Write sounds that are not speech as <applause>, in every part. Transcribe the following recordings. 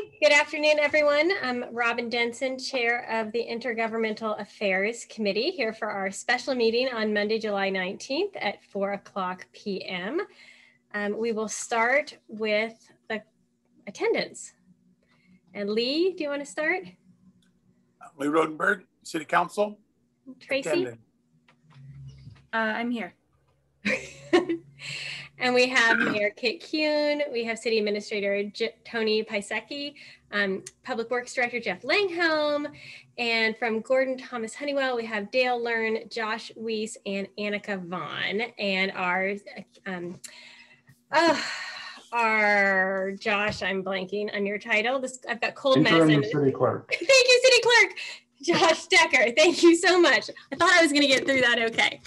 Good afternoon, everyone. I'm Robyn Denson, Chair of the Intergovernmental Affairs Committee, here for our special meeting on Monday, July 19th at 4 o'clock p.m. Um, we will start with the attendance. And Lee, do you want to start? Lee Rodenberg, City Council. Tracy? Uh, I'm here. <laughs> and we have Mayor Kit Kuhn, we have City Administrator J- Tony Piasecki, um, Public Works Director Jeff Langhelm, and from Gordon Thomas Honeywell, we have Dale Learn, Josh Weiss, and Annika Vaughn, and our um, uh, our Josh, I'm blanking on your title. This I've got cold Interim medicine. city clerk. <laughs> Thank you, City Clerk. Josh Decker, thank you so much. I thought I was going to get through that okay.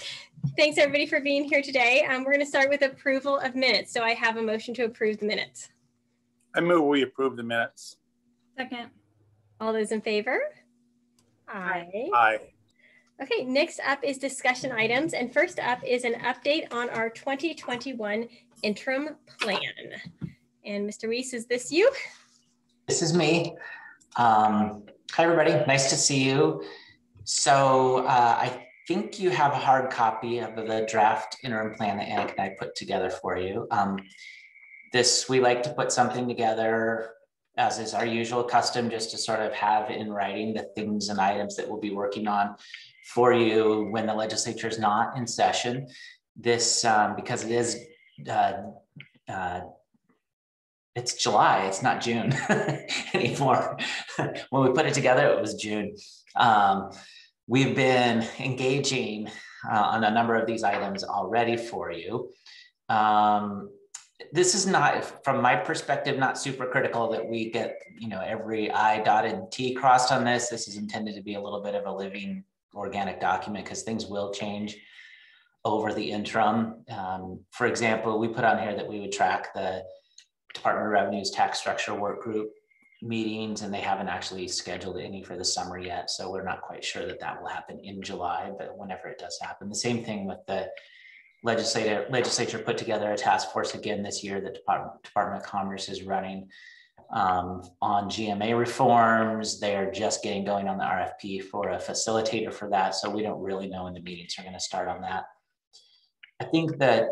Thanks everybody for being here today. Um, we're going to start with approval of minutes. So I have a motion to approve the minutes. I move we approve the minutes. Second. All those in favor? Aye. Aye. Okay, next up is discussion items. And first up is an update on our 2021 interim plan. And Mr. Reese, is this you? This is me. Um, hi, everybody. Nice to see you. So uh, I think you have a hard copy of the draft interim plan that Annick and I put together for you. Um, this, we like to put something together as is our usual custom, just to sort of have in writing the things and items that we'll be working on for you when the legislature is not in session. This, um, because it is uh, uh, it's July, it's not June <laughs> anymore. <laughs> when we put it together, it was June. Um, we've been engaging uh, on a number of these items already for you. Um, this is not, from my perspective, not super critical that we get, you know, every I dotted and T crossed on this. This is intended to be a little bit of a living organic document because things will change over the interim. Um, for example, we put on here that we would track the Department of Revenue's tax structure work group meetings, and they haven't actually scheduled any for the summer yet. So we're not quite sure that that will happen in July, but whenever it does happen. The same thing with the legislature, legislature put together a task force again this year that Department, Department of Commerce is running um, on GMA reforms. They're just getting going on the RFP for a facilitator for that. So we don't really know when the meetings are going to start on that. I think that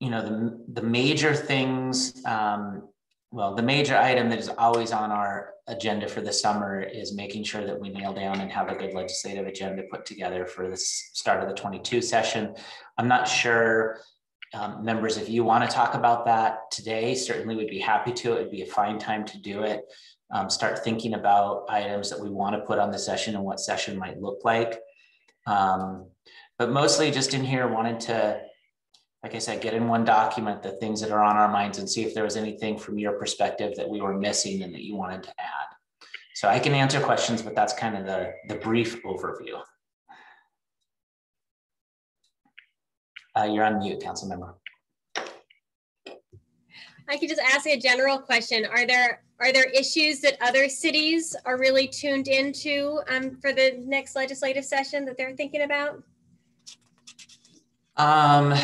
you know the the major things. Um, well, the major item that is always on our agenda for the summer is making sure that we nail down and have a good legislative agenda put together for the start of the 22 session. I'm not sure, um, members, if you want to talk about that today, certainly we'd be happy to. It'd be a fine time to do it. Um, start thinking about items that we want to put on the session and what session might look like. Um, but mostly just in here wanted to like I said, get in one document the things that are on our minds and see if there was anything from your perspective that we were missing and that you wanted to add. So I can answer questions, but that's kind of the, the brief overview. Uh, you're on mute, council member. I could just ask a general question. Are there are there issues that other cities are really tuned into um, for the next legislative session that they're thinking about? Um,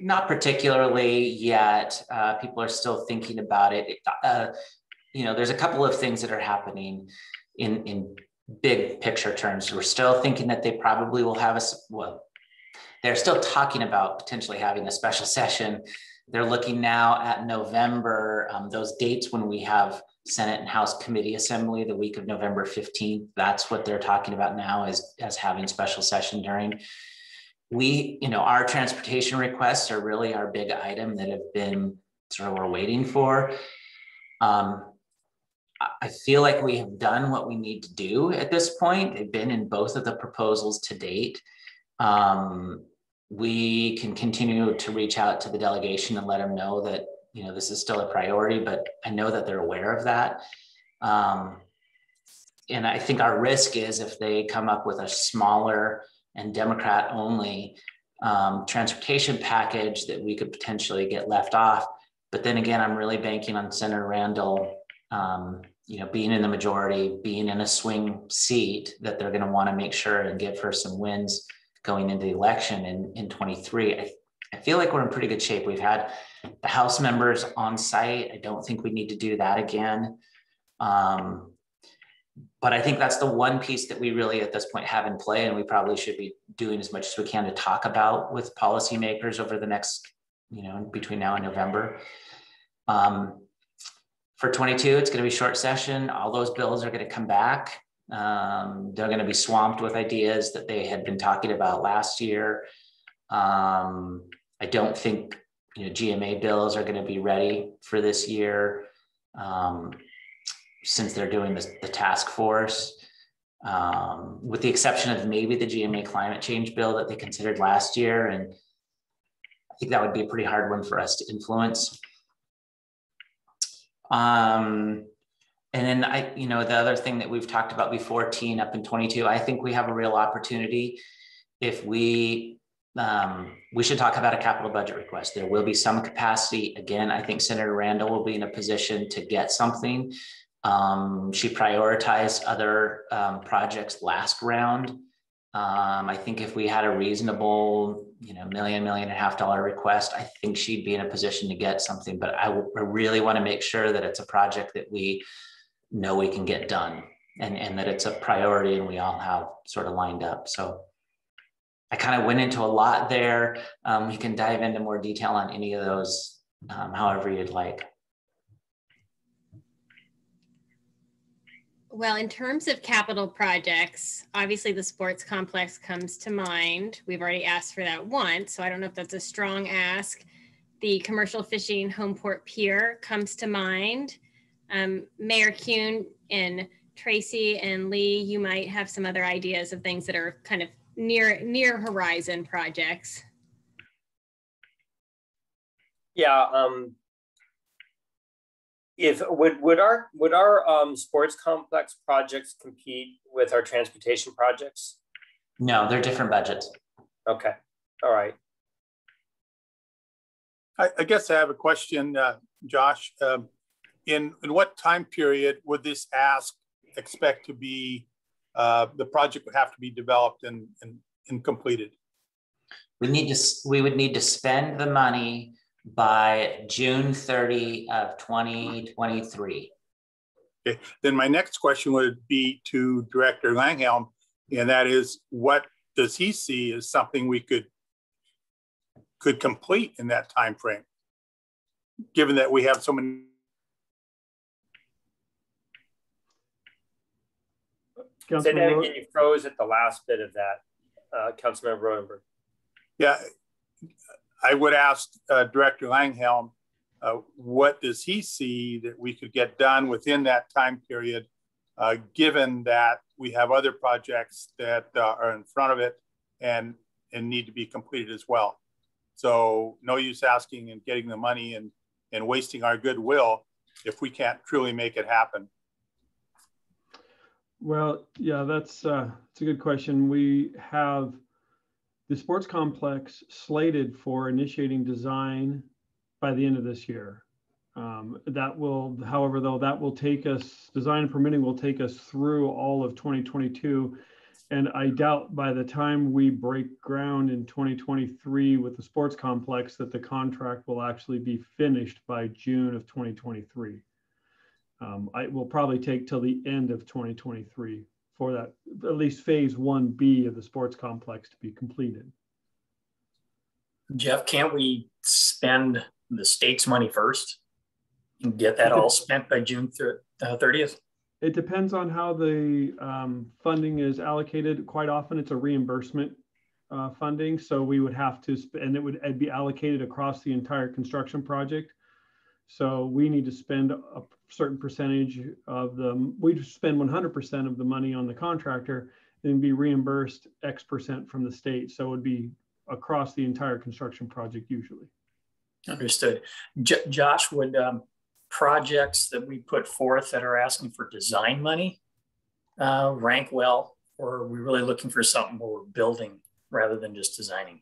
not particularly yet. Uh, people are still thinking about it. Uh, you know, there's a couple of things that are happening in in big picture terms. We're still thinking that they probably will have a well. They're still talking about potentially having a special <laughs> session. They're looking now at November. Um, those dates when we have Senate and House Committee Assembly the week of November 15th. That's what they're talking about now as as having special session during we, you know, our transportation requests are really our big item that have been sort of we're waiting for. Um, I feel like we have done what we need to do at this point. They've been in both of the proposals to date. Um, we can continue to reach out to the delegation and let them know that you know this is still a priority, but I know that they're aware of that. Um, and I think our risk is if they come up with a smaller and Democrat only um, transportation package that we could potentially get left off. But then again, I'm really banking on Senator Randall, um, you know, being in the majority, being in a swing seat, that they're going to want to make sure and give her some wins going into the election in, in 23. I, I feel like we're in pretty good shape. We've had the House members on site. I don't think we need to do that again. Um, but I think that's the one piece that we really at this point have in play, and we probably should be doing as much as we can to talk about with policymakers over the next, you know, between now and November. Um, for 22, it's going to be short session. All those bills are going to come back. Um, they're going to be swamped with ideas that they had been talking about last year. Um, I don't think you know GMA bills are going to be ready for this year um, since they're doing this, the task force. Um, with the exception of maybe the GMA climate change bill that they considered last year, and I think that would be a pretty hard one for us to influence. Um, and then I, you know, the other thing that we've talked about before, teen up in 22, I think we have a real opportunity if we, um, we should talk about a capital budget request. There will be some capacity. Again, I think Senator Randall will be in a position to get something. Um, she prioritized other um, projects last round. Um, I think if we had a reasonable, you know, million, million and a half dollar request, I think she'd be in a position to get something. But I, really want to make sure that it's a project that we know we can get done and, and that it's a priority and we all have sort of lined up. So I kind of went into a lot there. Um, we can dive into more detail on any of those, um, however you'd like. Well, in terms of capital projects, obviously the sports complex comes to mind. We've already asked for that once, so I don't know if that's a strong ask. The commercial fishing Homeport Pier comes to mind. Um, Mayor Kuhn and Tracy and Lee, you might have some other ideas of things that are kind of near near horizon projects. Yeah. Um, if would would our would our um, sports complex projects compete with our transportation projects? No, they're different budgets. Okay. All right. I, I guess I have a question, uh, Josh. Um, in, in what time period would this ask expect to be, uh, the project would have to be developed and, and, and completed? We need to, we would need to spend the money by June 30 of 2023. Okay. Then my next question would be to Director Langhelm, and that is, what does he see as something we could could complete in that time frame? Given that we have so many Say that again. You froze at the last bit of that, uh, Councilmember Rodenberg. Yeah, I would ask uh, Director Langhelm, uh, what does he see that we could get done within that time period, uh, given that we have other projects that uh, are in front of it and, and need to be completed as well. So no use asking and getting the money and, and wasting our goodwill if we can't truly make it happen. Well, yeah, that's uh, that's a good question. We have the sports complex slated for initiating design by the end of this year. Um, that will, however, though, that will take us, design and permitting will take us through all of 2022. And I doubt by the time we break ground in 2023 with the sports complex that the contract will actually be finished by June of 2023 um, it will probably take till the end of 2023 for that, at least phase 1B of the sports complex to be completed. Jeff, can't we spend the state's money first and get that all spent by June 30th? Uh, it depends on how the um, funding is allocated. Quite often it's a reimbursement uh, funding. So we would have to, and it would be allocated across the entire construction project. So we need to spend a certain percentage of the, we'd spend 100% of the money on the contractor and be reimbursed X percent from the state. So it would be across the entire construction project usually. Understood. J Josh, would um, projects that we put forth that are asking for design money uh, rank well, or are we really looking for something where we're building rather than just designing?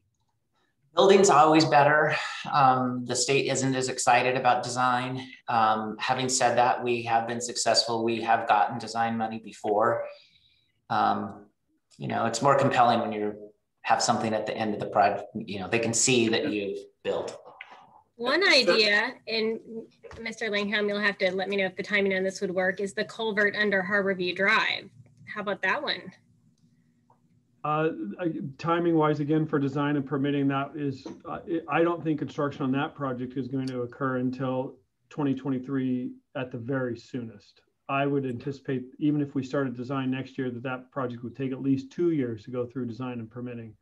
Building's always better. Um, the state isn't as excited about design. Um, having said that, we have been successful. We have gotten design money before. Um, you know, it's more compelling when you have something at the end of the project. You know, they can see that you've built. One idea, and Mr. Langhelm, you'll have to let me know if the timing on this would work, is the culvert under Harborview Drive. How about that one? Uh, timing wise, again, for design and permitting, that is, uh, I don't think construction on that project is going to occur until 2023 at the very soonest. I would anticipate, even if we started design next year, that that project would take at least two years to go through design and permitting.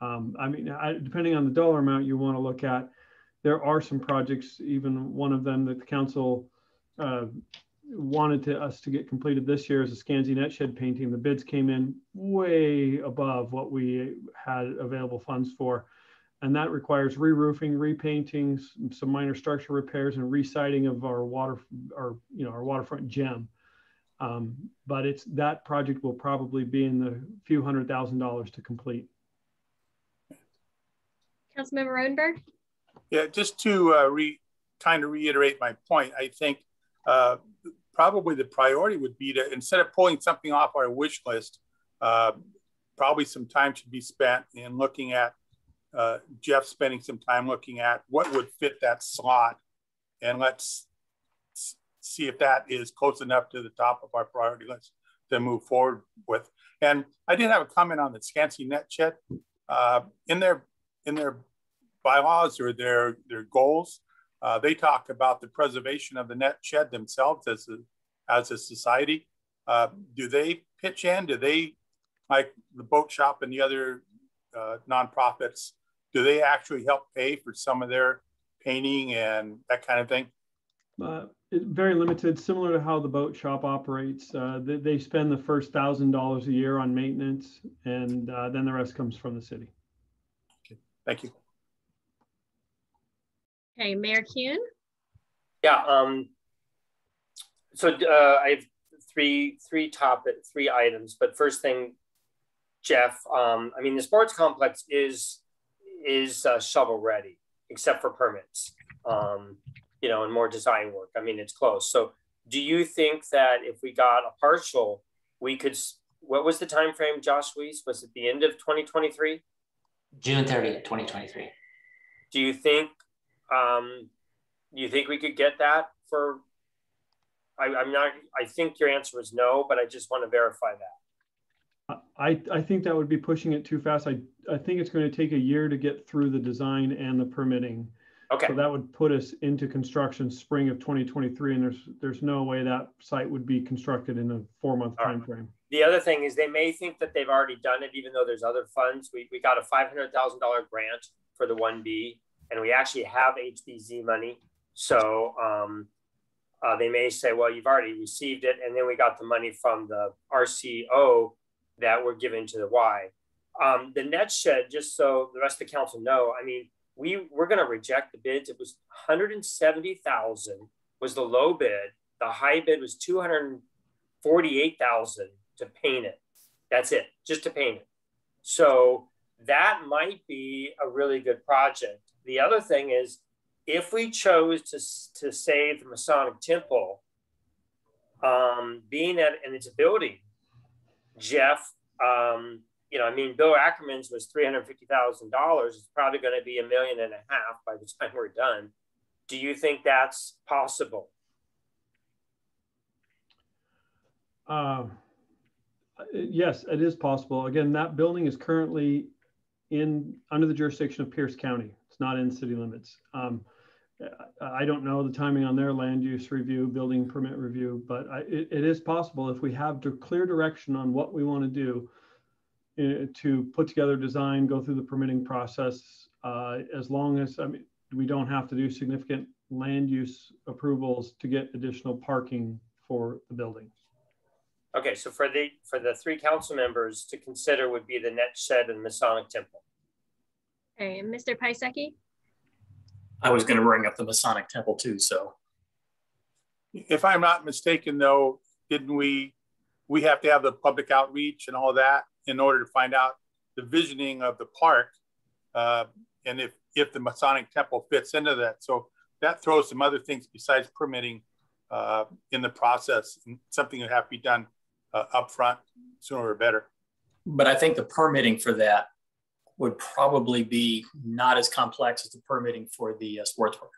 Um, I mean, I, depending on the dollar amount you want to look at, there are some projects, even one of them that the council uh, wanted to, us to get completed this year is a Skansie net shed painting. The bids came in way above what we had available funds for. And that requires re-roofing, repainting, some minor structure repairs and resiting of our water, our, you know, our waterfront gem. Um, but it's that project will probably be in the few hundred thousand dollars to complete. Councilmember Rodenberg? Yeah, just to uh, re, kind of reiterate my point, I think uh, probably the priority would be to, instead of pulling something off our wish list, uh, probably some time should be spent in looking at uh, Jeff spending some time looking at what would fit that slot. And let's see if that is close enough to the top of our priority list to move forward with. And I did have a comment on the Skansie net shed. Uh, in their in their bylaws or their their goals, uh, they talk about the preservation of the net shed themselves as a as a society. Uh, do they pitch in? Do they like the boat shop and the other uh, nonprofits? Do they actually help pay for some of their painting and that kind of thing? Uh, very limited, similar to how the boat shop operates. Uh, they, they, spend the first thousand dollars a year on maintenance, and uh, then the rest comes from the city. Okay, thank you. Okay, Mayor Kuhn. Yeah. Um, so uh, I have three three topic three items, but first thing, Jeff. Um, I mean, the sports complex is is uh, shovel ready, except for permits. Um, you know, and more design work. I mean, it's close. So, do you think that if we got a partial, we could? What was the time frame, Josh Weiss? Was it the end of 2023? June 30th, 2023. Do you think? Um, you think we could get that for? I, I'm not. I think your answer was no, but I just want to verify that. I, I think that would be pushing it too fast. I, I think it's going to take a year to get through the design and the permitting. Okay. So that would put us into construction spring of 2023, and there's there's no way that site would be constructed in a four month time frame. The other thing is they may think that they've already done it, even though there's other funds. We, we got a $500,000 grant for the 1B, and we actually have HBZ money. So um, uh, they may say, well, you've already received it. And then we got the money from the RCO that were given to the Y. Um, the net shed, just so the rest of the council know, I mean, we we're going to reject the bids. It was 170,000 was the low bid. The high bid was 248,000 to paint it. That's it, just to paint it. So that might be a really good project. The other thing is, if we chose to, to save the Masonic Temple, um, being that and it's a building, Jeff, um, you know, I mean, Bill Ackerman's was three hundred fifty thousand dollars. It's probably going to be a million and a half by the <laughs> time we're done. Do you think that's possible? Uh, yes, it is possible. Again, that building is currently in under the jurisdiction of Pierce County. It's not in city limits. Um, I don't know the timing on their land use review, building permit review, but I, it, it is possible if we have clear direction on what we want to do uh, to put together design, go through the permitting process, uh, as long as I mean, we don't have to do significant land use approvals to get additional parking for the building. Okay, so for the for the three council members to consider would be the net shed and Masonic Temple. Okay, Mr. Piasecki? I was going to bring up the Masonic Temple too. So, if I'm not mistaken, though, didn't we we have to have the public outreach and all that in order to find out the visioning of the park, uh, and if if the Masonic Temple fits into that. So that throws some other things besides permitting uh, in the process, something that have to be done uh, up front sooner or better. But I think the permitting for that would probably be not as complex as the permitting for the uh, sports park.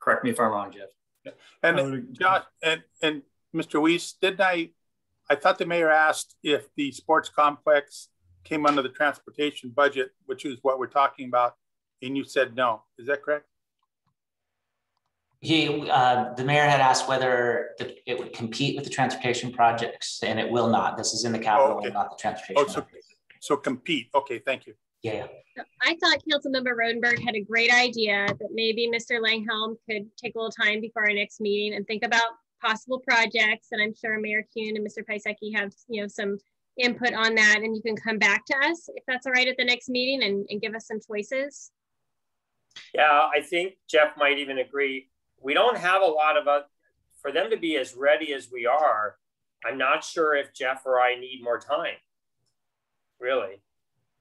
Correct me if I'm wrong, Jeff. And Josh and and Mr. Weiss, didn't I? I thought the mayor asked if the sports complex came under the transportation budget, which is what we're talking about, and you said no. Is that correct? He, uh, the mayor had asked whether the, it would compete with the transportation projects, and it will not. This is in the capital, Oh, okay. not the transportation. Oh, so, so compete. Okay, thank you. Yeah, So I thought Councilmember Rodenberg had a great idea that maybe Mr. Langhelm could take a little time before our next meeting and think about possible projects. And I'm sure Mayor Kuhn and Mr. Piasecki have, you know, some input on that and you can come back to us if that's all right at the next meeting and, and give us some choices. Yeah, I think Jeff might even agree. We don't have a lot of, uh, for them to be as ready as we are, I'm not sure if Jeff or I need more time. Really.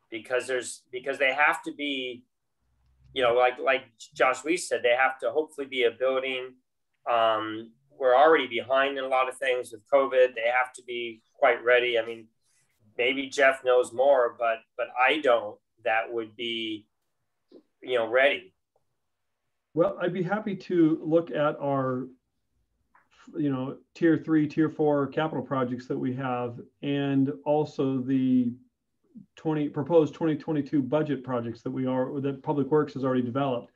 Because there's, because they have to be, you know, like, like Josh Weiss said, they have to hopefully be a building. Um, we're already behind in a lot of things with COVID. They have to be quite ready. I mean, maybe Jeff knows more, but, but I don't, that would be, you know, ready. Well, I'd be happy to look at our, you know, tier three, tier four capital projects that we have, and also the 20 proposed 2022 budget projects that we are that Public Works has already developed.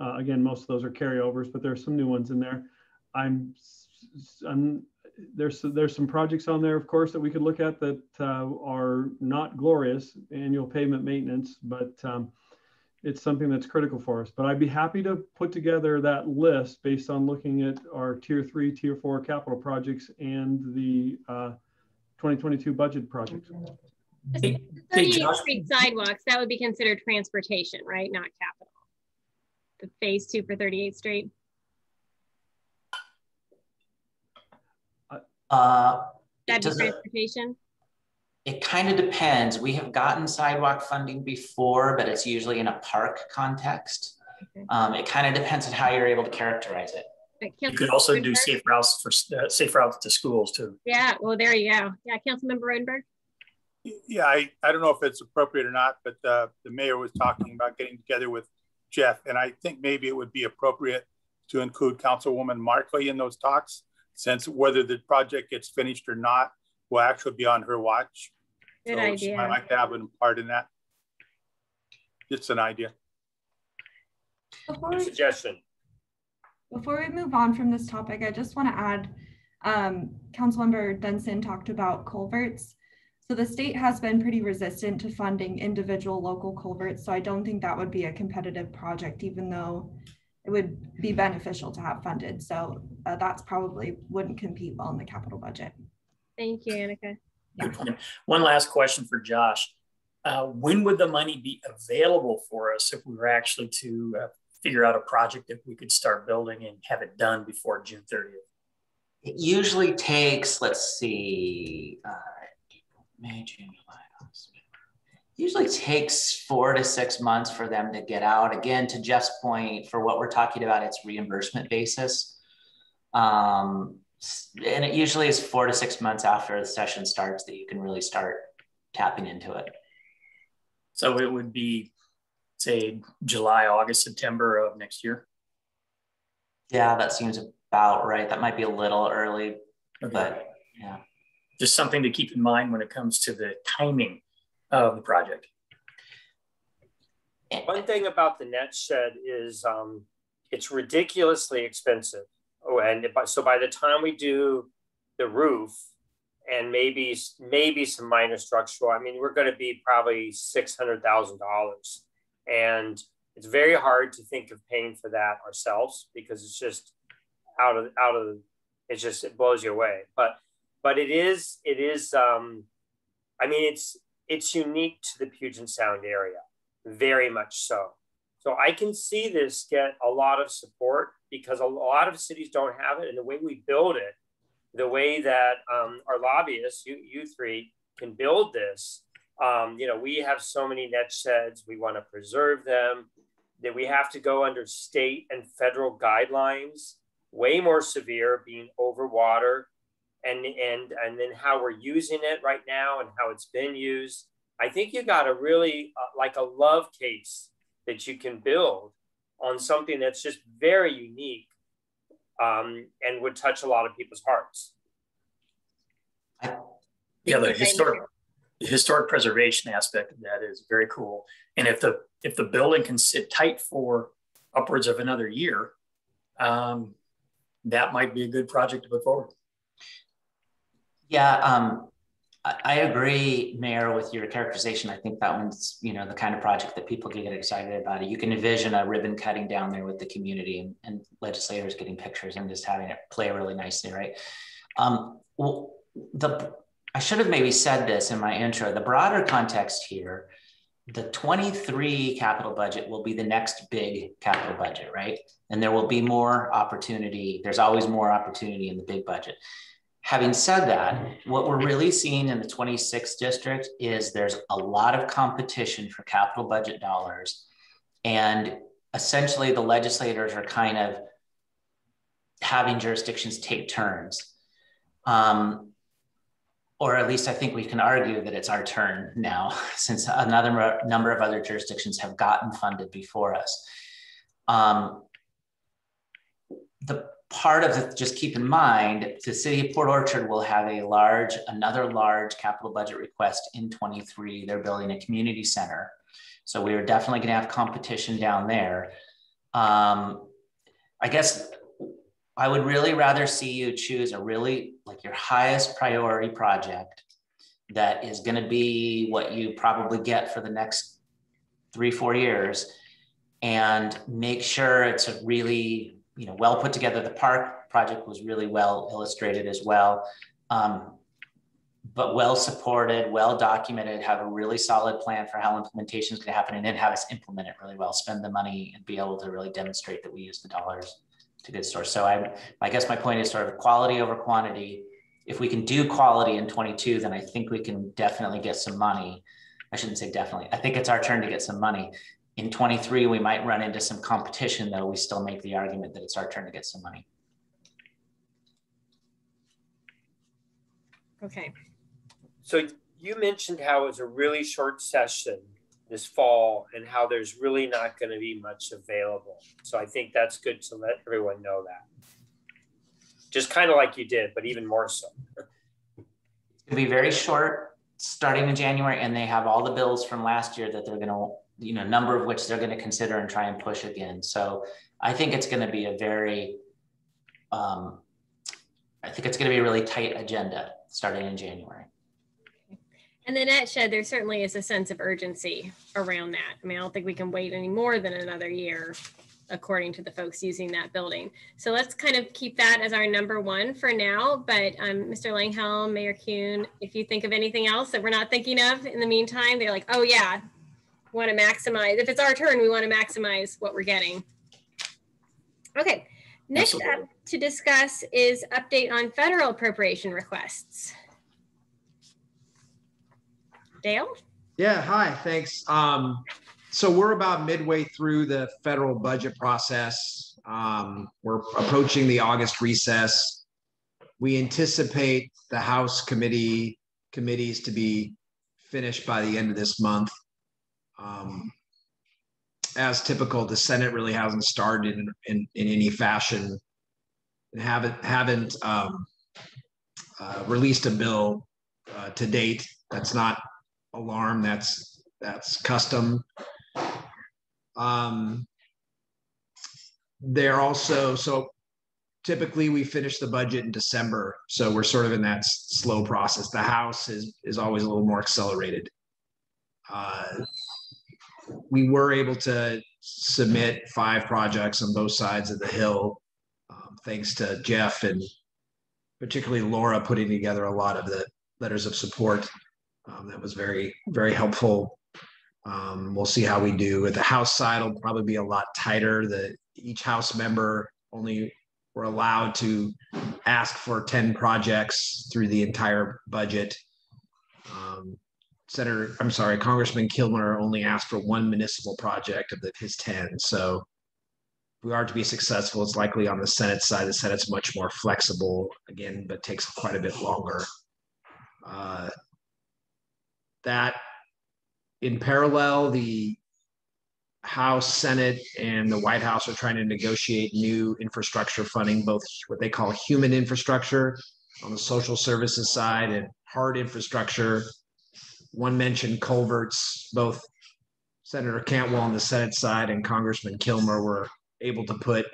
Uh, again, most of those are carryovers, but there are some new ones in there. I'm, I'm there's there's some projects on there, of course, that we could look at that uh, are not glorious annual pavement maintenance, but um, it's something that's critical for us. But I'd be happy to put together that list based on looking at our tier three, tier four capital projects and the uh, 2022 budget projects. Hey, hey, 38th Street sidewalks, that would be considered transportation, right? Not capital. The phase two for 38th Street. uh, That'd be does it- transportation. it kind of depends. We have gotten sidewalk funding before, but it's usually in a park context. Okay. Um, it kind of depends on how you're able to characterize it. You Councilmember could also do safe routes for uh, safe routes to schools too. Yeah, well, there you go. Yeah, Councilmember Rodenberg. Yeah, I, I don't know if it's appropriate or not, but uh, the mayor was talking about getting together with Jeff, and I think maybe it would be appropriate to include Councilwoman Markley in those talks, since whether the project gets finished or not will actually be on her watch. Good So she might like to have a part in that. It's an idea. Before Good we, suggestion. before we move on from this topic, I just want to add, um, Councilmember Denson talked about culverts. So the state has been pretty resistant to funding individual local culverts, so I don't think that would be a competitive project, even though it would be beneficial to have funded. So uh, that's probably wouldn't compete well in the capital budget. Thank you, Annika. Good point. One last question for Josh. Uh, when would the money be available for us if we were actually to uh, figure out a project that we could start building and have it done before June 30th? It usually takes, let's see, uh, April, May, June, July, August. Usually takes four to six months for them to get out. Again, to Jeff's point, for what we're talking about, it's reimbursement basis. Um, and it usually is four to six months after the session starts that you can really start tapping into it. So it would be, say, July, August, September of next year. Yeah, that seems about right. That might be a little early, Okay. but yeah. Just something to keep in mind when it comes to the timing of the project. One thing about the net shed is um, it's ridiculously expensive. Oh, and so by the time we do the roof and maybe maybe some minor structural, I mean, we're going to be probably six hundred thousand dollars, and it's very hard to think of paying for that ourselves because it's just out of out of it's just it blows you away. But but it is it is um, I mean it's it's unique to the Puget Sound area very much so. So I can see this get a lot of support because a lot of cities don't have it. And the way we build it, the way that um, our lobbyists, you, you three, can build this, um, you know, we have so many net sheds, we want to preserve them, that we have to go under state and federal guidelines, way more severe, being over water, and, and, and then how we're using it right now and how it's been used I think you got a really uh, like a love case that you can build on something that's just very unique um, and would touch a lot of people's hearts. Yeah, the historic historic preservation aspect of that is very cool. And if the if the building can sit tight for upwards of another year, um, that might be a good project to put forward. Yeah, um, I, agree, Mayor, with your characterization. I think that one's you know the kind of project that people can get excited about. It. You can envision a ribbon cutting down there with the community and, and legislators getting pictures and just having it play really nicely, right? Um, well, the I should have maybe said this in my intro. The broader context here, the 23 capital budget will be the next big capital budget, right? And there will be more opportunity. There's always more opportunity in the big budget. Having said that, what we're really seeing in the 26th district is there's a lot of competition for capital budget dollars. And essentially, the legislators are kind of having jurisdictions take turns. Um, or at least I think we can argue that it's our turn now, <laughs> since another number of other jurisdictions have gotten funded before us. Um, the part of it, just keep in mind, the city of Port Orchard will have a large, another large capital budget request in 23. They're building a community center. So we are definitely going to have competition down there. Um, I guess I would really rather see you choose a really like your highest priority project that is going to be what you probably get for the next three, four years and make sure it's a really, you know, well put together. The park project was really well illustrated as well. Um, but well supported, well documented, have a really solid plan for how implementation is going to happen, and then have us implement it really well, spend the money, and be able to really demonstrate that we use the dollars to good source. So I, I guess my point is sort of quality over quantity. If we can do quality in 22, then I think we can definitely get some money. I shouldn't say definitely. I think it's our turn to get some money. In 23, we might run into some competition, though. We still make the argument that it's our turn to get some money. Okay. So you mentioned how it was a really short session this fall and how there's really not going to be much available. So I think that's good to let everyone know that. Just kind of like you did, but even more so. It'll be very short starting in January, and they have all the bills from last year that they're going to, you know, number of which they're going to consider and try and push again. So I think it's going to be a very, um, I think it's going to be a really tight agenda starting in January. And the net shed, there certainly is a sense of urgency around that. I mean, I don't think we can wait any more than another year, according to the folks using that building. So let's kind of keep that as our number one for now. But um, Mr. Langhelm, Mayor Kuhn, if you think of anything else that we're not thinking of in the meantime, they're like, oh yeah, want to maximize. If it's our turn, we want to maximize what we're getting. Okay, next Absolutely. up to discuss is update on federal appropriation requests. Dale? Yeah, hi, thanks. Um, so we're about midway through the federal budget process. Um, we're approaching the August recess. We anticipate the House committee committees to be finished by the end of this month. Um, as typical, the Senate really hasn't started in, in, in any fashion and haven't haven't um, uh, released a bill uh, to date. That's not alarm. That's that's custom. Um, they're also so typically we finish the budget in December, so we're sort of in that slow process. The House is is always a little more accelerated. Uh, we were able to submit five projects on both sides of the hill, um, thanks to Jeff and particularly Laura putting together a lot of the letters of support um, that was very, very helpful. Um, we'll see how we do. At the House side, will probably be a lot tighter. The each House member only were allowed to ask for 10 projects through the entire budget. Um, Senator, I'm sorry, Congressman Kilmer only asked for one municipal project of the, his 10. So we are to be successful, it's likely on the Senate side. The Senate's much more flexible, again, but takes quite a bit longer. Uh, that in parallel, the House, Senate, and the White House are trying to negotiate new infrastructure funding, both what they call human infrastructure on the social services side and hard infrastructure. One mentioned culverts, both Senator Cantwell on the Senate side and Congressman Kilmer were able to put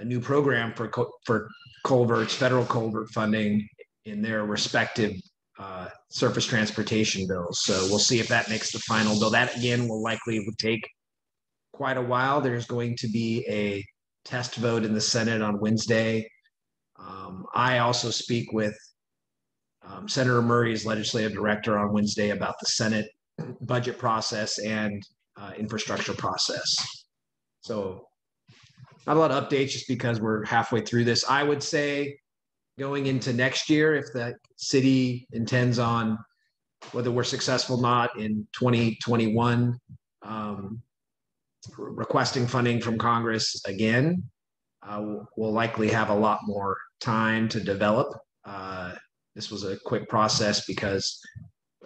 a new program for for culverts, federal culvert funding in their respective uh, surface transportation bills. So we'll see if that makes the final bill. That again will likely take quite a while. There's going to be a test vote in the Senate on Wednesday. Um, I also speak with um, Senator Murray's legislative director on Wednesday about the Senate budget process and uh, infrastructure process. So not a lot of updates just because we're halfway through this. I would say going into next year, if the city intends on whether we're successful or not in 2021, um, requesting funding from Congress again, uh, we'll likely have a lot more time to develop. Uh, this was a quick process because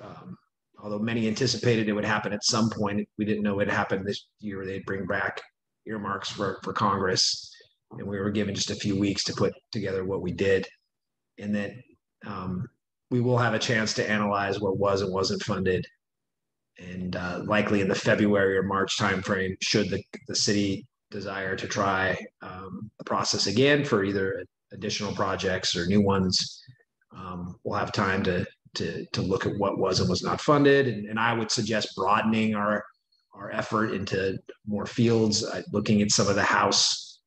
um, although many anticipated it would happen at some point, we didn't know it would happen this year. They'd bring back earmarks for, for Congress. And we were given just a few weeks to put together what we did. And then um, we will have a chance to analyze what was and wasn't funded. And uh, likely in the February or March timeframe, should the, the city desire to try um, the process again for either additional projects or new ones, um, we'll have time to, to, to look at what was and was not funded. And, and I would suggest broadening our our effort into more fields. Uh, looking at some of the House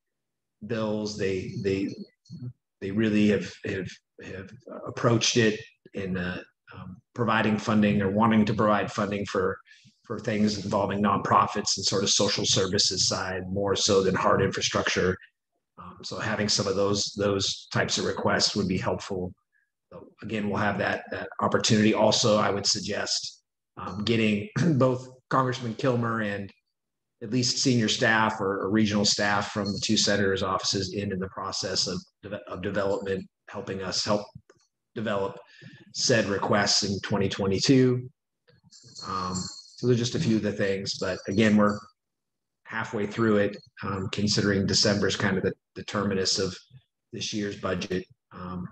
bills, they they they really have have, have approached it in uh, um, providing funding or wanting to provide funding for for things involving nonprofits and sort of social services side more so than hard infrastructure. Um, so having some of those those types of requests would be helpful. Again, we'll have that that opportunity. Also, I would suggest um, getting <clears throat> both Congressman Kilmer and at least senior staff or, or, regional staff from the two senators' offices in in the process of, of development, helping us help develop said requests in 2022. Um, so there's just a few of the things, but again, we're halfway through it, um, considering December is kind of the, the terminus of this year's budget. Um,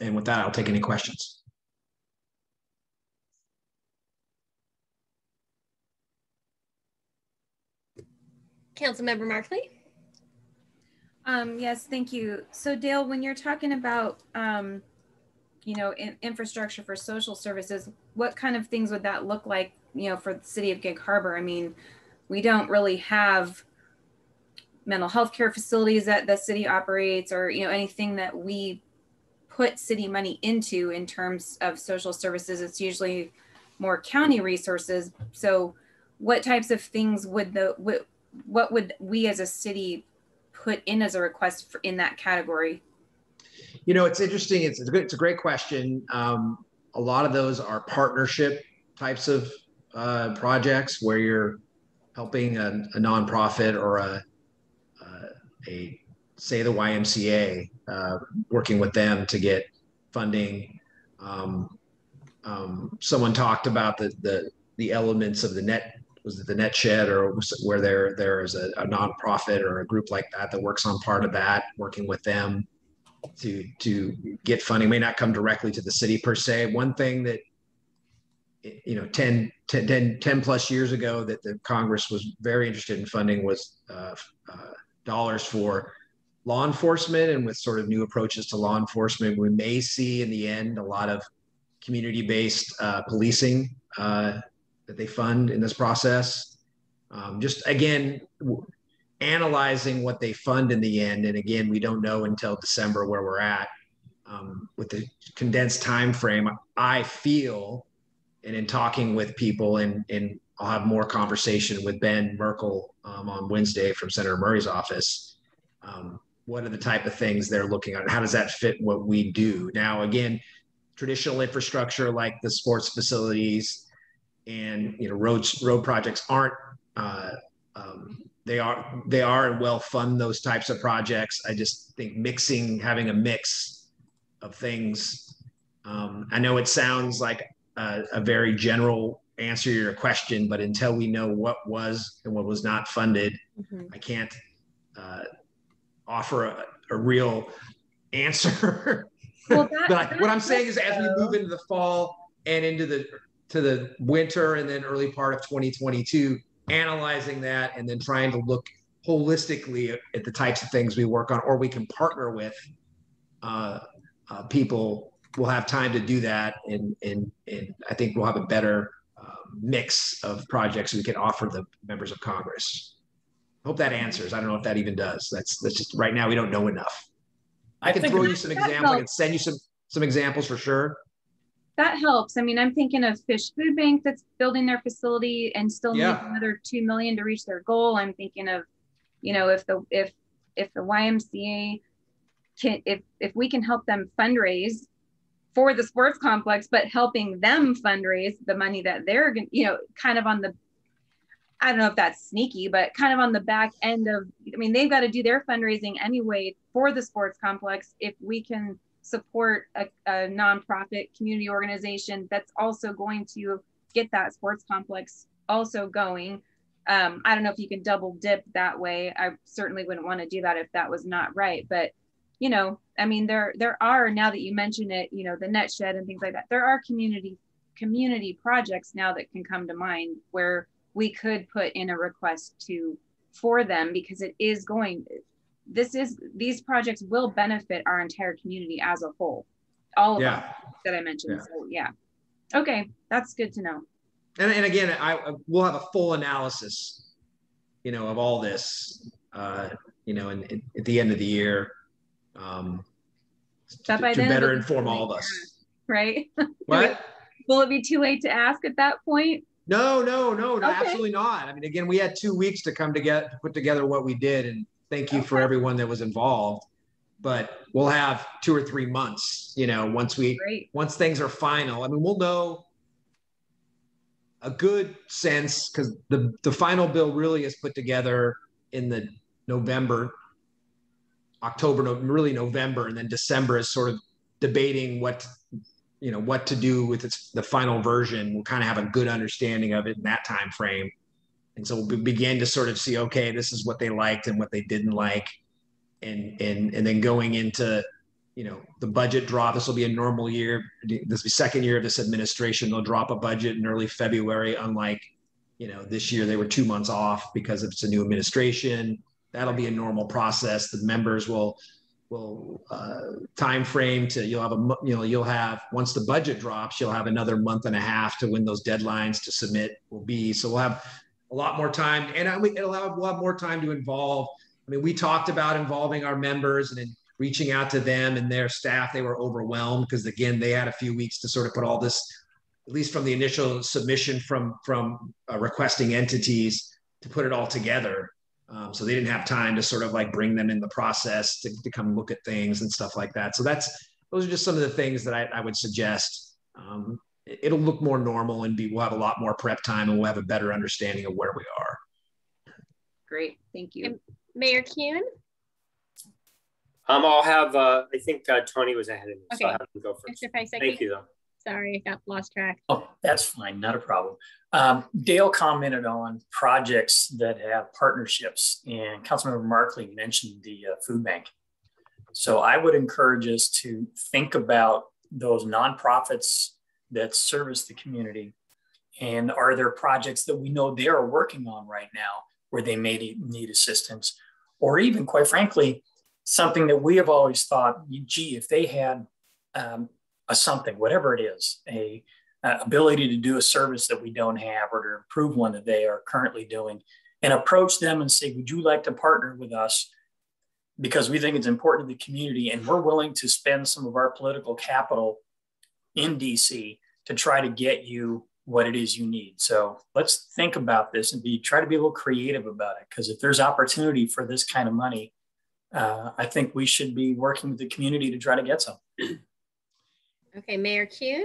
and with that, I'll take any questions. Councilmember Markley. Um, yes, thank you. So Dale, when you're talking about, um, you know, in, infrastructure for social services, what kind of things would that look like, you know, for the city of Gig Harbor? I mean, we don't really have mental health care facilities that the city operates or, you know, anything that we put city money into in terms of social services. It's usually more county resources. So what types of things would the, what, what would we as a city put in as a request for, in that category? You know, it's interesting. It's, it's, a, good, it's a great question. Um, a lot of those are partnership types of uh, projects where you're helping a, a nonprofit or a, uh, a say the YMCA, uh, working with them to get funding. Um, um, someone talked about the, the the elements of the net was it the net shed or where there there is a, a nonprofit or a group like that that works on part of that working with them to to get funding may not come directly to the city per se one thing that you know 10 10, 10, 10 plus years ago that the congress was very interested in funding was uh, uh, dollars for law enforcement and with sort of new approaches to law enforcement we may see in the end a lot of community based uh, policing uh, that they fund in this process. Um, just again, w- analyzing what they fund in the end. And again, we don't know until December where we're at um, with the condensed time frame. I feel, and in talking with people, and and I'll have more conversation with Ben Merkel um, on Wednesday from Senator Murray's office. Um, what are the type of things they're looking at? How does that fit what we do? Now, again, traditional infrastructure like the sports facilities, and you know roads road projects aren't uh, um, they are they are and well fund those types of projects. I just think mixing having a mix of things. Um, I know it sounds like a, a very general answer to your question, but until we know what was and what was not funded, mm-hmm. I can't uh, offer a, a, real answer. <laughs> Well, that, <laughs> but I, what I'm saying is, as we move into the fall and into the to the winter and then early part of 2022, analyzing that and then trying to look holistically at, the types of things we work on, or we can partner with uh, uh, people. We'll have time to do that, and and and I think we'll have a better mix of projects we can offer the members of Congress. Hope that answers. I don't know if that even does. That's that's just right now we don't know enough. I, I can throw you some examples. I can send you some some examples for sure. That helps. I mean, I'm thinking of Fish Food Bank that's building their facility and still yeah. needs another two million to reach their goal. I'm thinking of, you know, if the if if the YMCA can if if we can help them fundraise for the sports complex, but helping them fundraise the money that they're going you know, kind of on the, I don't know if that's sneaky, but kind of on the back end of, I mean, they've got to do their fundraising anyway for the sports complex. If we can support a, a nonprofit community organization that's also going to get that sports complex also going. Um, I don't know if you can double dip that way. I certainly wouldn't want to do that if that was not right. But you know, I mean, there there are now that you mention it, you know, the net shed and things like that. There are community community projects now that can come to mind where we could put in a request to for them because it is going this is these projects will benefit our entire community as a whole all of yeah. them that i mentioned yeah. so yeah okay that's good to know and, and again i we'll have a full analysis you know of all this uh you know and at the end of the year um, to, to better inform all of us. right? <laughs> What? Will it be too late to ask at that point? No, no, no, no, okay. absolutely not. I mean, again, we had two weeks to come together to put together what we did, and thank you okay. for everyone that was involved. But we'll have two or three months, you know, once we Great. once things are final. I mean, we'll know a good sense because the the final bill really is put together in the November October, really November, and then December is sort of debating what you know what to do with its the final version. We'll kind of have a good understanding of it in that time frame, and so we'll begin to sort of see okay, this is what they liked and what they didn't like, and and and then going into you know the budget drop. This will be a normal year. This will be second year of this administration. They'll drop a budget in early February, unlike you know this year they were two months off because it's a new administration that'll be a normal process. The members will will uh, time frame to you'll have a you know you'll have once the budget drops you'll have another month and a half to when those deadlines to submit will be. So we'll have a lot more time and I, it'll have we'll have more time to involve. I mean we talked about involving our members and reaching out to them and their staff. They were overwhelmed because again they had a few weeks to sort of put all this at least from the initial submission from from uh, requesting entities to put it all together um, so they didn't have time to sort of like bring them in the process to, to come look at things and stuff like that. So that's those are just some of the things that I, I would suggest. Um, it'll look more normal and be we'll have a lot more prep time and we'll have a better understanding of where we are. Great, thank you, and Mayor Kuhn. Um, I'll have. Uh, I think uh, Tony was ahead of me, okay. so I'll have him go first. Thank you, though. Sorry, I got lost track. Oh, that's fine, not a problem. Um, Dale commented on projects that have partnerships, and Councilmember Markley mentioned the uh, food bank. So I would encourage us to think about those nonprofits that service the community, and are there projects that we know they are working on right now where they may need assistance, or even, quite frankly, something that we have always thought, gee, if they had um, a something, whatever it is, a, a ability to do a service that we don't have or to improve one that they are currently doing, and approach them and say, "Would you like to partner with us?" Because we think it's important to the community, and we're willing to spend some of our political capital in DC to try to get you what it is you need. So let's think about this and be try to be a little creative about it. Because if there's opportunity for this kind of money, uh, I think we should be working with the community to try to get some. Okay, Mayor Kuhn,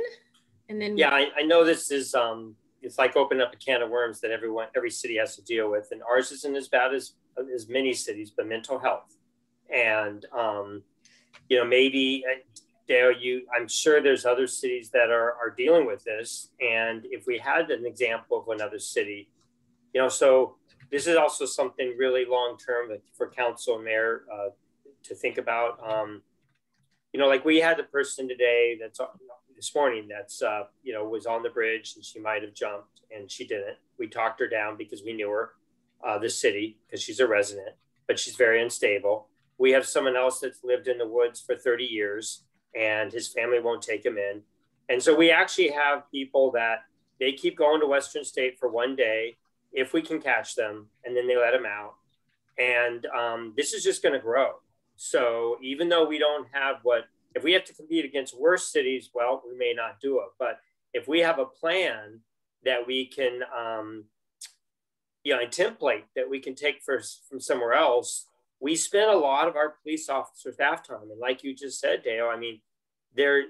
and then yeah, I, I, know this is um, it's like opening up a can of worms that everyone, every city has to deal with, and ours isn't as bad as as many cities, but mental health, and um, you know maybe Dale, you, I'm sure there's other cities that are, are dealing with this. And if we had an example of another city, you know, so this is also something really long term for council and mayor uh, to think about. Um, you know, like we had the person today that's this morning that's uh, you know was on the bridge and she might have jumped and she didn't. We talked her down because we knew her, uh, the city because she's a resident, but she's very unstable. We have someone else that's lived in the woods for 30 years and his family won't take him in. And so we actually have people that they keep going to Western State for one day if we can catch them, and then they let them out. And um, this is just going to grow. So even though we don't have what, if we have to compete against worse cities, well, we may not do it. But if we have a plan that we can, um, you know, a template that we can take for, from somewhere else, we spend a lot of our police officer staff time. And like you just said, Dale, I mean, there,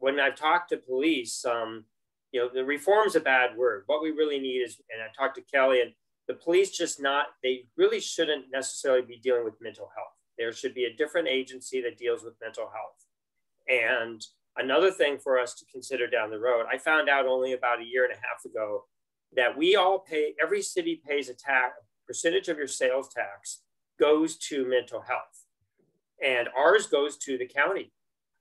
when I've talked to police, um, you know, the reform is a bad word. What we really need is, and I talked to Kelly, and the police just not, they really shouldn't necessarily be dealing with mental health. There should be a different agency that deals with mental health. And another thing for us to consider down the road, I found out only about a year and a half ago that we all pay, every city pays a tax, percentage of your sales tax goes to mental health. And ours goes to the county.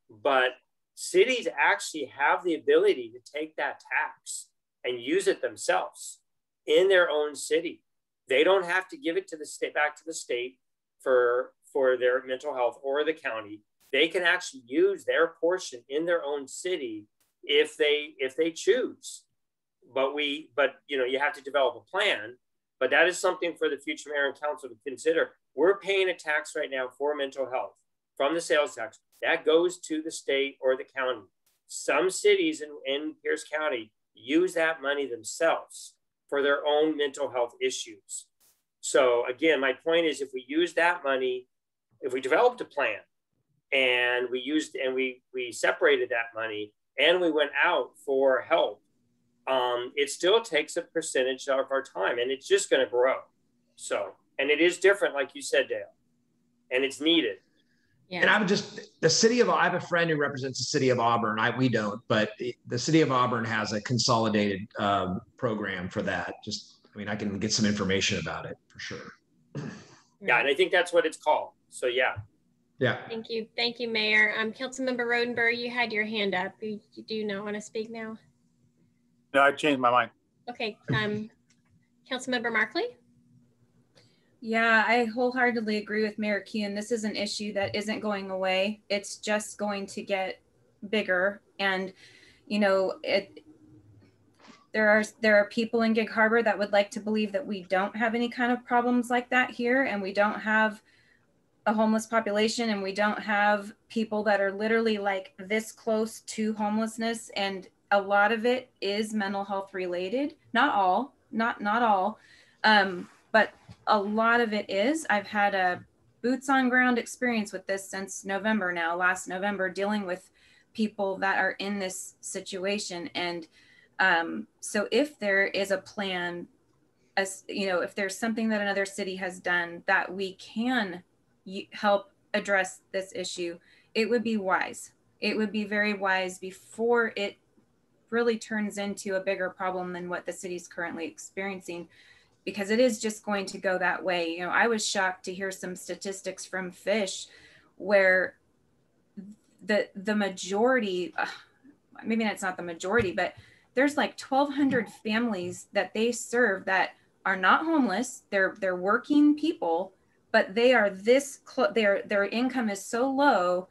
But cities actually have the ability to take that tax and use it themselves in their own city. They don't have to give it to the state back to the state for for their mental health or the county. They can actually use their portion in their own city if they if they choose. But we but you know you have to develop a plan. But that is something for the future mayor and council to consider. We're paying a tax right now for mental health from the sales tax that goes to the state or the county. Some cities in, in Pierce County use that money themselves for their own mental health issues. So again, my point is if we use that money, if we developed a plan and we used and we we separated that money and we went out for help, um, it still takes a percentage of our time and it's just going to grow. So, and it is different, like you said, Dale, and it's needed. Yeah. And I would just the city of I have a friend who represents the city of Auburn. I we don't, but the city of Auburn has a consolidated um, program for that. Just I mean, I can get some information about it for sure. Yeah, and I think that's what it's called. So yeah. Yeah. Thank you. Thank you, Mayor. Um, Councilmember Rodenberg, you had your hand up. You, you do not want to speak now? No, I changed my mind. Okay. Um, <laughs> Councilmember Markley? Yeah, I wholeheartedly agree with Mayor Kuhn. This is an issue that isn't going away. It's just going to get bigger. And, you know, it, there are there are people in Gig Harbor that would like to believe that we don't have any kind of problems like that here and we don't have a homeless population and we don't have people that are literally like this close to homelessness and a lot of it is mental health related not all not not all um, but a lot of it is. I've had a boots on ground experience with this since November now, last November, dealing with people that are in this situation. And um, so if there is a plan, as you know, if there's something that another city has done that we can help address this issue, it would be wise. It would be very wise before it really turns into a bigger problem than what the city's currently experiencing because it is just going to go that way. You know, I was shocked to hear some statistics from Fish where the the majority maybe that's not the majority, but there's like 1200 families that they serve that are not homeless. They're they're working people, but they are this close their their income is so low,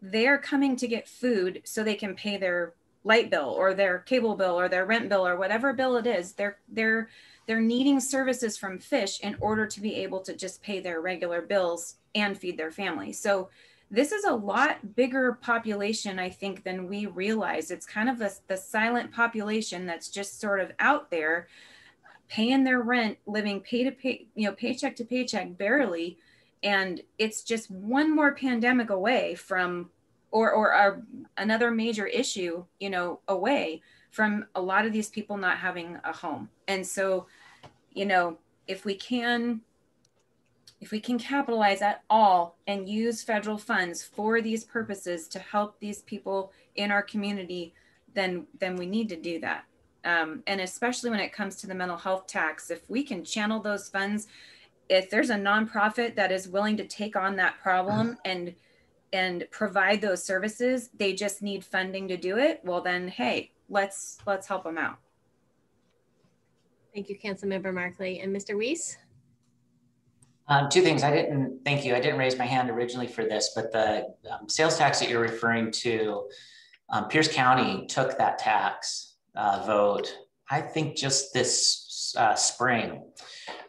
they're coming to get food so they can pay their light bill or their cable bill or their rent bill or whatever bill it is. They're they're they're needing services from fish in order to be able to just pay their regular bills and feed their family. So this is a lot bigger population, I think, than we realize. It's kind of the, the silent population that's just sort of out there paying their rent, living pay to pay, you know, paycheck to paycheck barely. And it's just one more pandemic away from, or, or a, another major issue, you know, away from a lot of these people not having a home. And so, you know, if we can if we can capitalize at all and use federal funds for these purposes to help these people in our community, then then we need to do that. Um, and especially when it comes to the mental health tax, if we can channel those funds, if there's a nonprofit that is willing to take on that problem <sighs> and and provide those services, they just need funding to do it. Well, then, hey, let's let's help them out. Thank you, Councilmember Markley and Mr. Weiss. Um, two things. I didn't, thank you. I didn't raise my hand originally for this, but the um, sales tax that you're referring to, um, Pierce County took that tax uh, vote, I think just this uh, spring,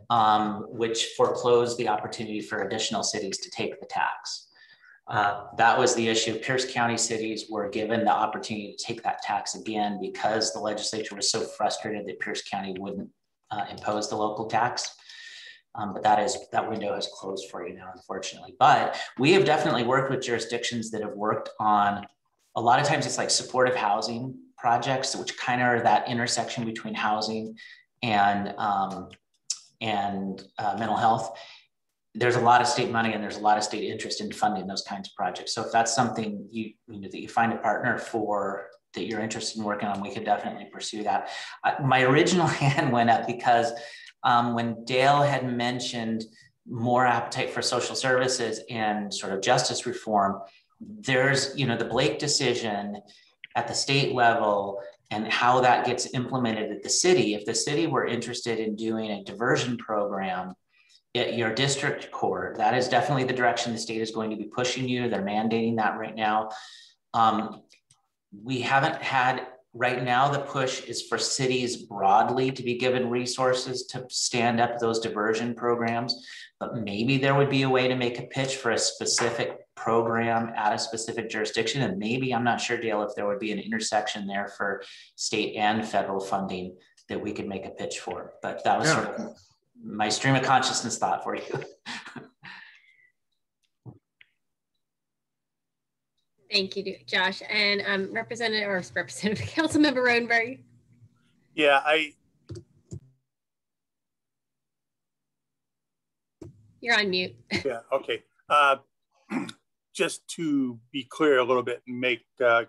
um, which foreclosed the opportunity for additional cities to take the tax. Uh, that was the issue. Pierce County cities were given the opportunity to take that tax again because the legislature was so frustrated that Pierce County wouldn't uh, impose the local tax. Um, but that is that window has closed for you now, unfortunately. But we have definitely worked with jurisdictions that have worked on a lot of times it's like supportive housing projects, which kind of are that intersection between housing and um, and uh, mental health. There's a lot of state money and there's a lot of state interest in funding those kinds of projects. So if that's something you, you know, that you find a partner for that you're interested in working on, we could definitely pursue that. My original <laughs> hand went up because um, when Dale had mentioned more appetite for social services and sort of justice reform, there's, you know, the Blake decision at the state level and how that gets implemented at the city. If the city were interested in doing a diversion program at your district court, that is definitely the direction the state is going to be pushing you. They're mandating that right now. Um, we haven't had right now the push is for cities broadly to be given resources to stand up those diversion programs. But maybe there would be a way to make a pitch for a specific program at a specific jurisdiction. And maybe i'm not sure dale if there would be an intersection there for state and federal funding that we could make a pitch for. But that was yeah. sort of my stream of consciousness thought for you <laughs> Thank you, Josh. And um, Representative or <laughs> Representative Councilmember Rodenberg. Yeah, I. You're on mute. <laughs> yeah, okay. Uh, just to be clear a little bit and make uh,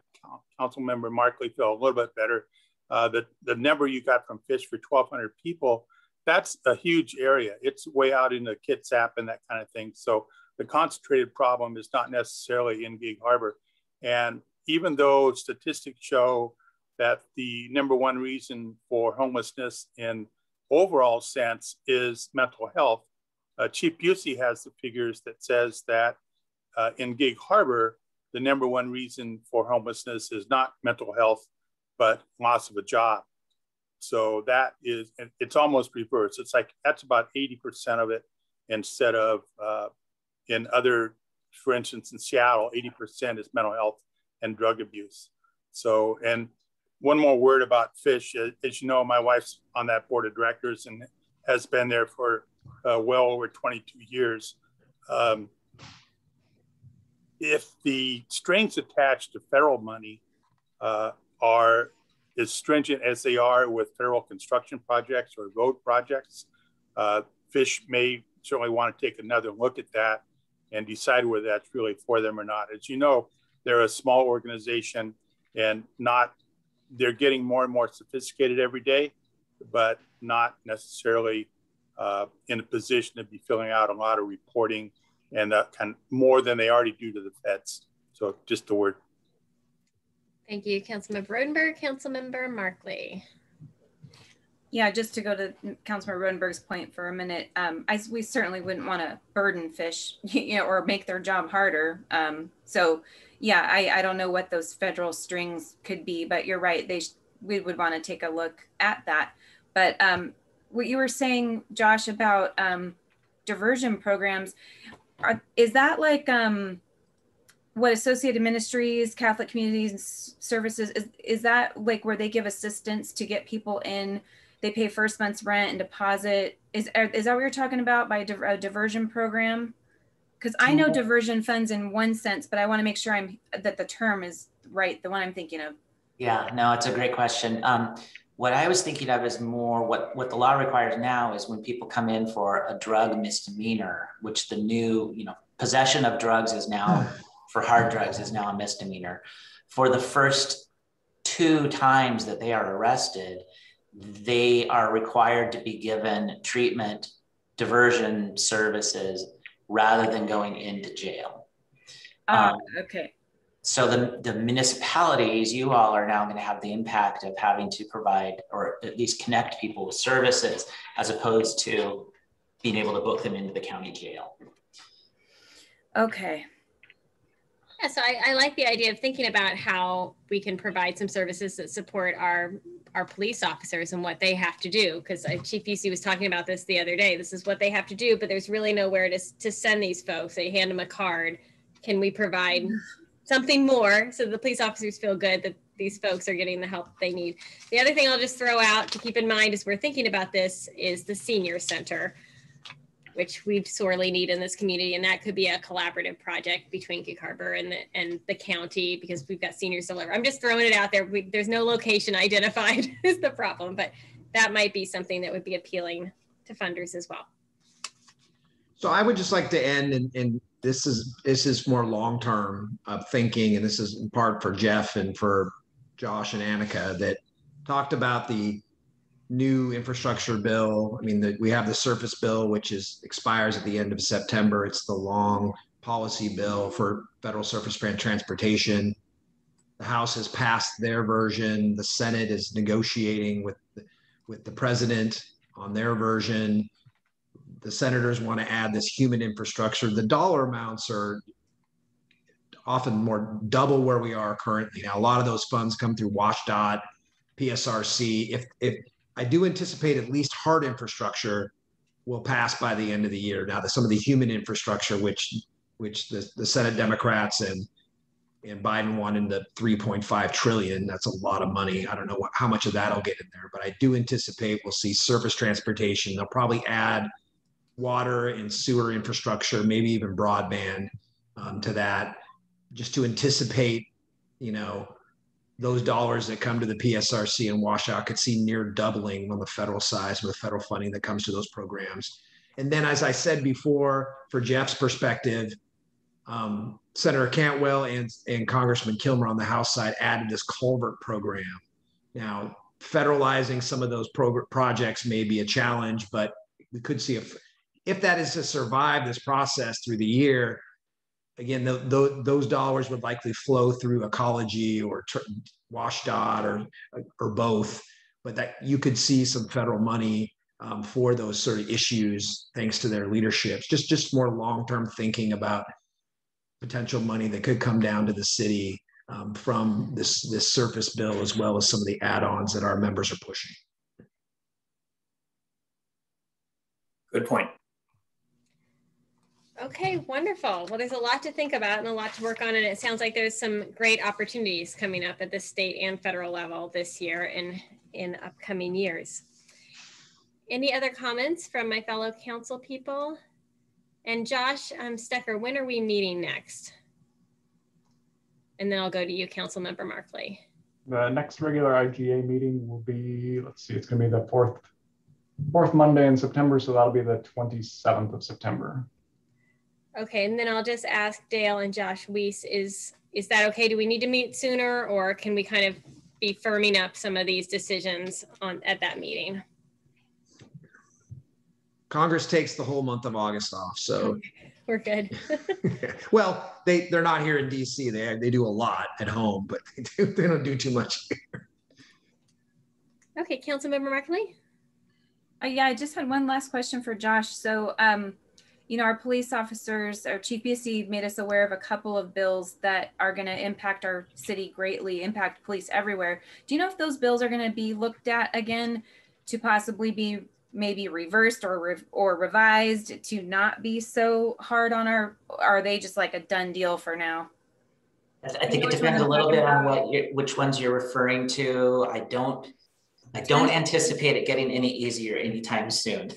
Councilmember Markley feel a little bit better, uh, the, the number you got from Fish for 1,200 people, that's a huge area. It's way out in the Kitsap and that kind of thing. So the concentrated problem is not necessarily in Gig Harbor. And even though statistics show that the number one reason for homelessness in overall sense is mental health, uh, Chief Busey has the figures that says that uh, in Gig Harbor, the number one reason for homelessness is not mental health, but loss of a job. So that is, it's almost reversed. It's like that's about 80% of it instead of uh, in other for instance, in Seattle, 80% is mental health and drug abuse. So, and one more word about fish. As you know, my wife's on that board of directors and has been there for uh, well over 22 years. Um, if the strings attached to federal money uh, are as stringent as they are with federal construction projects or road projects, uh, Fish may certainly want to take another look at that and decide whether that's really for them or not. As you know, they're a small organization and not, they're getting more and more sophisticated every day, but not necessarily uh, in a position to be filling out a lot of reporting and uh, kind of more than they already do to the feds. So just a word. Thank you, Councilmember Rodenberg. Councilmember Markley. Yeah, just to go to Councilmember Rodenberg's point for a minute, um, I, we certainly wouldn't want to burden fish, <laughs> you know, or make their job harder. Um, so, yeah, I, I don't know what those federal strings could be, but you're right. They we would want to take a look at that. But um, what you were saying, Josh, about um, diversion programs, are, is that like um, what Associated Ministries, Catholic Communities Services is? Is that like where they give assistance to get people in? They pay first month's rent and deposit. Is is that what you're talking about by a diversion program? Because I know diversion funds in one sense, but I want to make sure I'm that the term is right, the one I'm thinking of. Yeah, no, it's a great question. Um, What I was thinking of is more what, what the law requires now is when people come in for a drug misdemeanor, which the new, you know, possession of drugs is now <sighs> for hard drugs is now a misdemeanor. For the first two times that they are arrested, they are required to be given treatment diversion services rather than going into jail. Uh, um, okay. So the, the municipalities, you all are now going to have the impact of having to provide or at least connect people with services as opposed to being able to book them into the county jail. Okay. Yeah, so I, I, like the idea of thinking about how we can provide some services that support our our police officers and what they have to do. Because uh, Chief Busey was talking about this the other day. This is what they have to do, but there's really nowhere to to send these folks. They hand them a card. Can we provide <sighs> something more so the police officers feel good that these folks are getting the help they need? The other thing I'll just throw out to keep in mind as we're thinking about this is the senior center which we sorely need in this community. And that could be a collaborative project between Gig Harbor and the, and the county because we've got seniors deliver. I'm just throwing it out there. We, there's no location identified <laughs> is the problem, but that might be something that would be appealing to funders as well. So I would just like to end and, and this is this is more long term uh, thinking, and this is in part for Jeff and for Josh and Annika that talked about the new infrastructure bill. I mean, the, we have the surface bill, which is expires at the end of September. It's the long policy bill for federal surface transportation. The House has passed their version. The Senate is negotiating with the, with the president on their version. The senators want to add this human infrastructure. The dollar amounts are often more double where we are currently. Now, a lot of those funds come through WashDOT, PSRC. If if I do anticipate at least hard infrastructure will pass by the end of the year. Now, the, some of the human infrastructure, which which the, the Senate Democrats and and Biden wanted the 3.5 trillion. That's a lot of money. I don't know what, how much of that will get in there, but I do anticipate we'll see surface transportation. They'll probably add water and sewer infrastructure, maybe even broadband um, to that, just to anticipate, you know, those dollars that come to the PSRC and WashDOT could see near doubling on the federal size with federal funding that comes to those programs. And then, as I said before, for Jeff's perspective, um, Senator Cantwell and, and Congressman Kilmer on the House side added this culvert program. Now, federalizing some of those pro- projects may be a challenge, but we could see if if that is to survive this process through the year, again, the, the, those dollars would likely flow through ecology or WashDOT or or both, but that you could see some federal money um, for those sort of issues thanks to their leaderships. Just just more long term thinking about potential money that could come down to the city um, from this this surface bill as well as some of the add-ons that our members are pushing. Good point. Okay, wonderful. Well, there's a lot to think about and a lot to work on, and it sounds like there's some great opportunities coming up at the state and federal level this year and in upcoming years. Any other comments from my fellow council people? And Josh um, Stecker, when are we meeting next? And then I'll go to you, Council Member Markley. The next regular IGA meeting will be, let's see, it's going to be the fourth fourth Monday in September, so that'll be the 27th of September. Okay, and then I'll just ask Dale and Josh Weiss, is, is that okay? Do we need to meet sooner or can we kind of be firming up some of these decisions on at that meeting? Congress takes the whole month of August off, so we're good. <laughs> <laughs> well, they they're not here in DC. They they do a lot at home, but they, do, they don't do too much here. Okay, Councilmember Markley. Uh, yeah, I just had one last question for Josh. So, um, you know, our police officers, our Chief Busey made us aware of a couple of bills that are going to impact our city greatly, impact police everywhere. Do you know if those bills are going to be looked at again to possibly be maybe reversed or re- or revised to not be so hard on our? Are they just like a done deal for now? I, think it depends a little bit on what you which ones you're referring to. I don't. I don't anticipate it getting any easier anytime soon.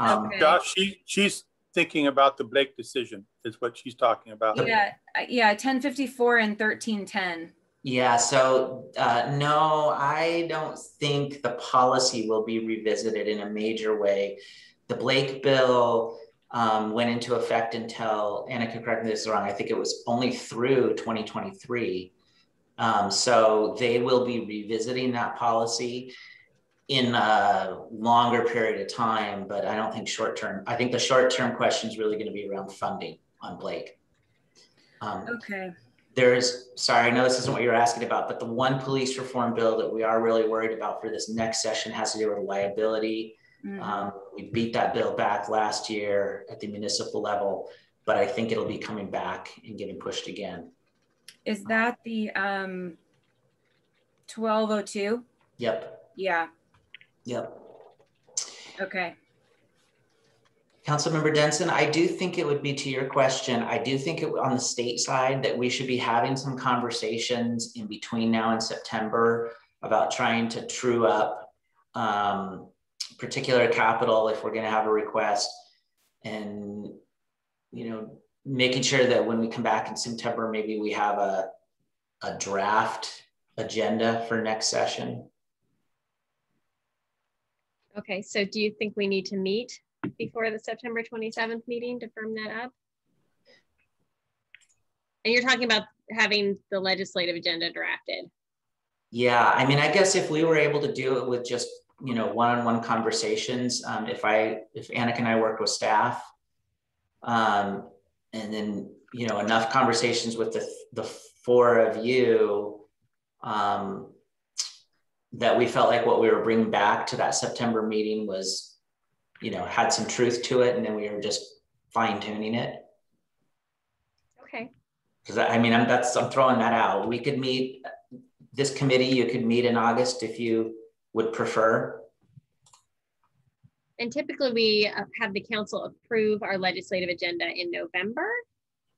Um, okay. Josh, she, she's thinking about the Blake decision is what she's talking about. Yeah, uh, yeah, 1054 and 1310. Yeah, so uh, no, I don't think the policy will be revisited in a major way. The Blake bill um, went into effect until, Anna can correct me if this is wrong, I think it was only through 2023. Um, so they will be revisiting that policy in a longer period of time, but I don't think short term. I think the short term question is really going to be around funding on Blake. Um, okay. There's, sorry, I know this isn't what you're asking about, but the one police reform bill that we are really worried about for this next session has to do with liability. Mm-hmm. Um, we beat that bill back last year at the municipal level, but I think it'll be coming back and getting pushed again. Is that the um, 1202? Yep. Yeah. Yep. Okay. Councilmember Denson, I do think it would be to your question. I do think it on the state side that we should be having some conversations in between now and September about trying to true up um, particular capital if we're going to have a request, and you know, making sure that when we come back in September, maybe we have a a draft agenda for next session. Okay, so do you think we need to meet before the September 27th meeting to firm that up? And you're talking about having the legislative agenda drafted. Yeah, I mean, I guess if we were able to do it with just, you know, one-on-one conversations, um, if I, if Annika and I work with staff, um, and then, you know, enough conversations with the, the four of you, um, that we felt like what we were bringing back to that September meeting was, you know, had some truth to it, and then we were just fine tuning it. Okay. Because I mean, I'm that's I'm throwing that out. We could meet this committee. You could meet in August if you would prefer. And typically, we uh, have the council approve our legislative agenda in November.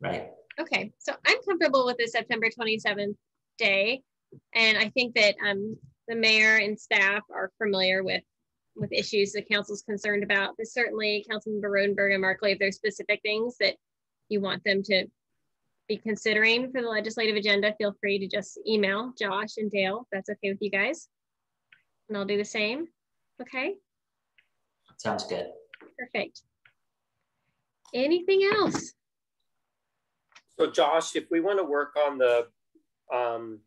Right. Okay, so I'm comfortable with the September 27th day. And I think that um, the mayor and staff are familiar with with issues the council's concerned about. But certainly Councilmember Rodenberg and Markley, if there's specific things that you want them to be considering for the legislative agenda, feel free to just email Josh and Dale. that's okay with you guys. And I'll do the same. Okay. Sounds good. Perfect. Anything else? So Josh, if we want to work on the um,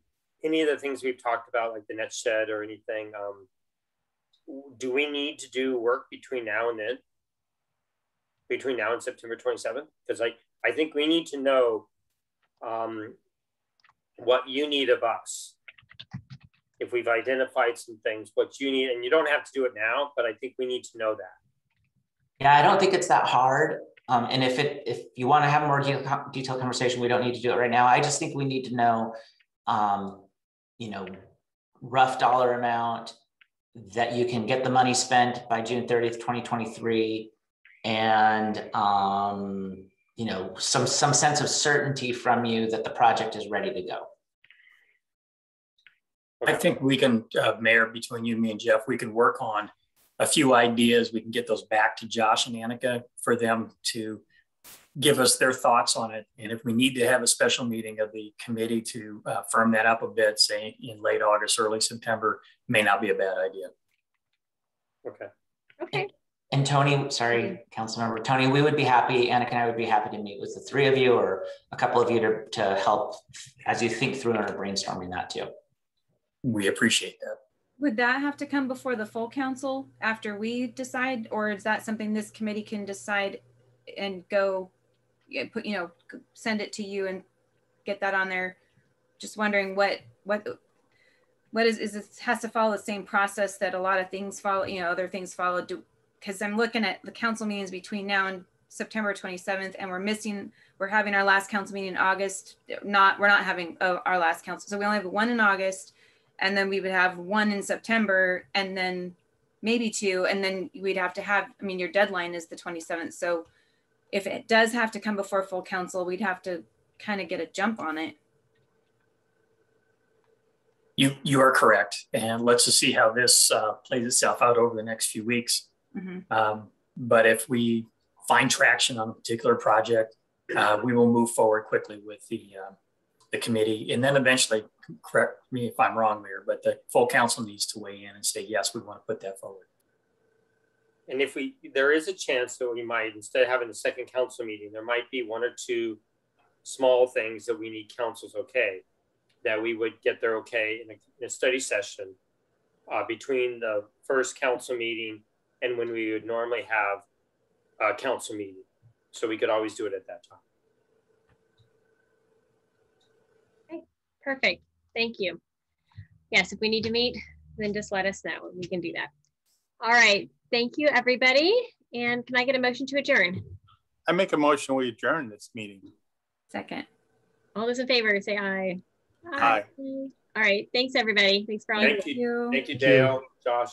any of the things we've talked about, like the net shed or anything, um, do we need to do work between now and then? Between now and September 27th? Because like I think we need to know um, what you need of us. If we've identified some things, what you need, and you don't have to do it now, but I think we need to know that. Yeah, I don't think it's that hard. Um, and if it if you want to have a more detailed conversation, we don't need to do it right now. I just think we need to know um, you know, rough dollar amount that you can get the money spent by June 30th, 2023, and um, you know, some some sense of certainty from you that the project is ready to go. I think we can, uh, Mayor, between you, me, and Jeff, we can work on a few ideas. We can get those back to Josh and Annika for them to give us their thoughts on it. And if we need to have a special meeting of the committee to uh, firm that up a bit, say in late August, early September, may not be a bad idea. Okay. Okay. And Tony, sorry, council member Tony, we would be happy, Annika and I would be happy to meet with the three of you or a couple of you to, to help as you think through and are brainstorming that too. We appreciate that. Would that have to come before the full council after we decide, or is that something this committee can decide and go put you know send it to you and get that on there. Just wondering what what what is is it has to follow the same process that a lot of things follow you know other things follow? Because i'm looking at the council meetings between now and september 27th and we're missing we're having our last council meeting in august not we're not having uh, our last council so we only have one in august and then we would have one in september and then maybe two and then we'd have to have i mean your deadline is the 27th so if it does have to come before full council, we'd have to kind of get a jump on it. You you are correct, and let's just see how this uh, plays itself out over the next few weeks. Mm-hmm. Um, but if we find traction on a particular project, uh, we will move forward quickly with the uh, the committee, and then eventually, correct me if I'm wrong, Mayor, but the full council needs to weigh in and say, yes, we want to put that forward. And if we, there is a chance that we might, instead of having a second council meeting, there might be one or two small things that we need council's okay, that we would get their okay in a, in a study session uh, between the first council meeting and when we would normally have a council meeting. So we could always do it at that time. Perfect. Thank you. Yes, if we need to meet, then just let us know we can do that. All right. Thank you, everybody. And can I get a motion to adjourn? I make a motion, we adjourn this meeting. Second. All those in favor, say aye. Aye. All right. Thanks, everybody. Thanks for all your Thank Thank you. Thank you, Dale, Josh.